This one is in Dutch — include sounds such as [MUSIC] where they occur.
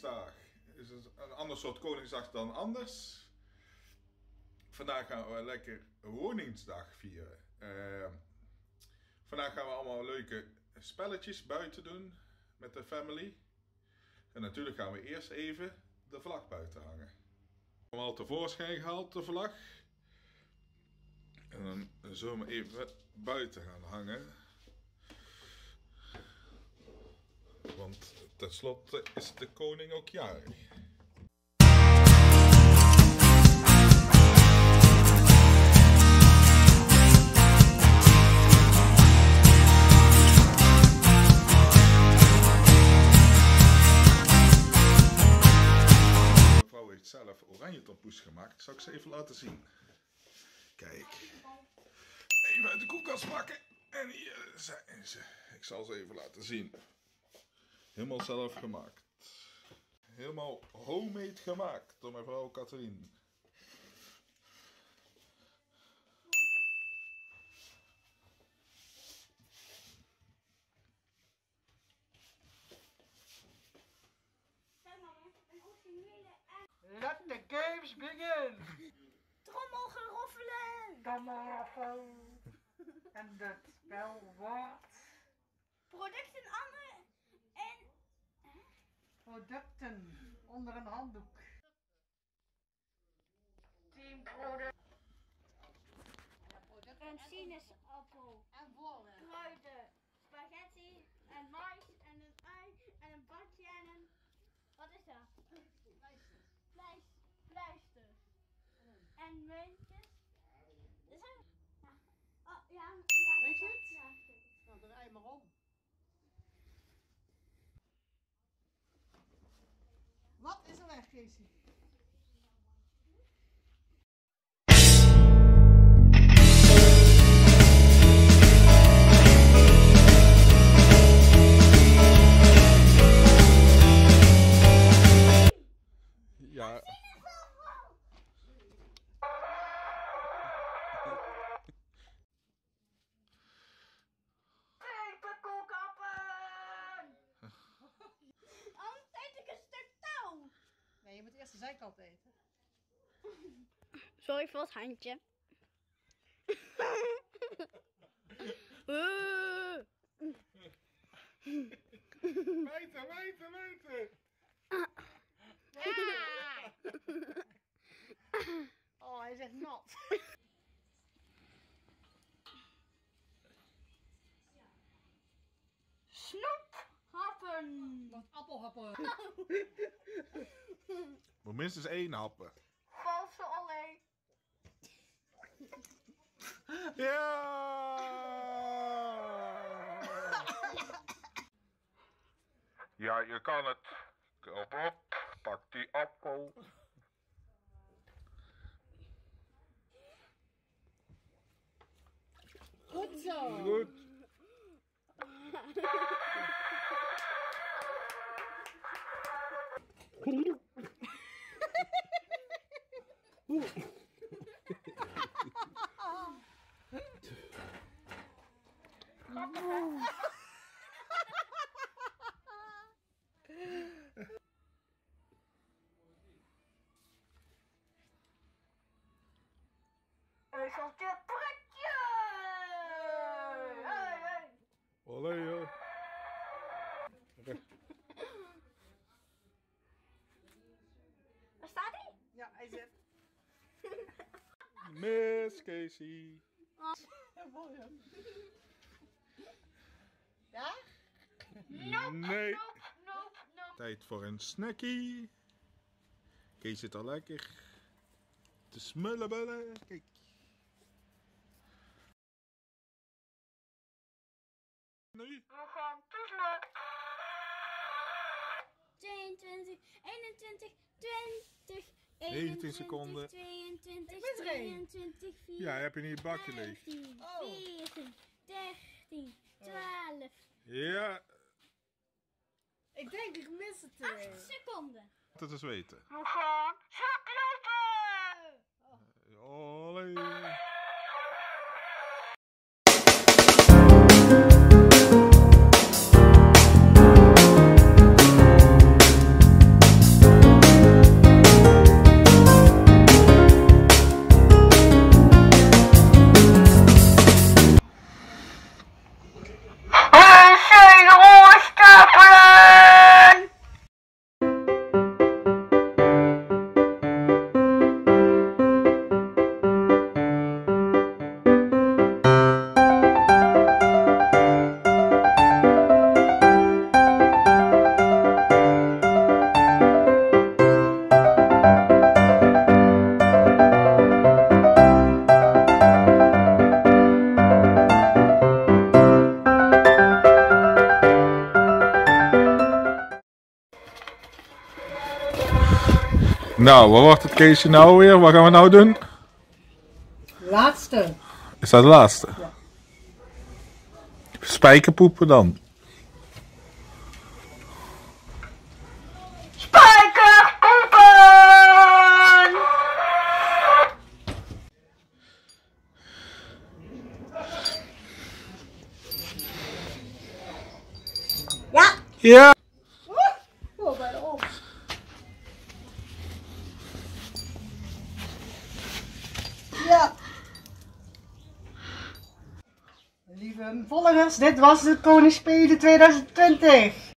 Koningsdag. Is een ander soort Koningsdag dan anders. Vandaag gaan we lekker Woningsdag vieren. Eh, vandaag gaan we allemaal leuke spelletjes buiten doen met de family. En natuurlijk gaan we eerst even de vlag buiten hangen. Allemaal tevoorschijn gehaald, de vlag. En dan zullen we even buiten gaan hangen. Want tenslotte is de koning ook jarig. Zelf oranje tompoes gemaakt. Zal ik ze even laten zien? Kijk. Even uit de koelkast pakken. En hier zijn ze. Ik zal ze even laten zien. Helemaal zelf gemaakt. Helemaal homemade gemaakt door mevrouw Catherine. Let the games begin! Trommelgeroffelen! Tomahawk. En het spel wordt Producten andere en producten onder een handdoek. Team een sinaasappel, En wollen. kruiden, spaghetti en mais en een ui en een bakje en een... Wat is dat? Pleis, pleisters. En muntjes. Casey? De zijkant eten. Sorry voor het handje. Wijten, wijten, wijten. Oh, hij zegt nat. Snoephappen. Wat appelhappen. Moet minstens één happen. Valse olé. Ja! Ja, je kan het. Kom op, pak die appel. Goed zo. Goed. Öldürdü bırakıyor. Olay ya. Was staat hij? Ja, hij. Miss Casey. [LAUGHS] [LAUGHS] Nee. Nope, nope, nope. Tijd voor een snackie. Kees zit al lekker te smullenbullen. Kijk. Nu? We gaan puzzelen. 22, 21, 20, 19 seconden. 22, Ik ben er één. 22, 24, Ja, heb je niet het bakje leeg? 15, Oh. 14, 13, 12, Ja, Ik denk ik mis het 8 weer. seconden. dat is weten. We gaan zaklopen! Nou, wat wordt het Keesje nou weer? Wat gaan we nou doen? Laatste. Is dat de laatste? Ja. Spijkerpoepen dan. Spijkerpoepen! Ja. Ja! Oh, bijna op. Ja. Lieve volgers, dit was de Koningsspelen 2020.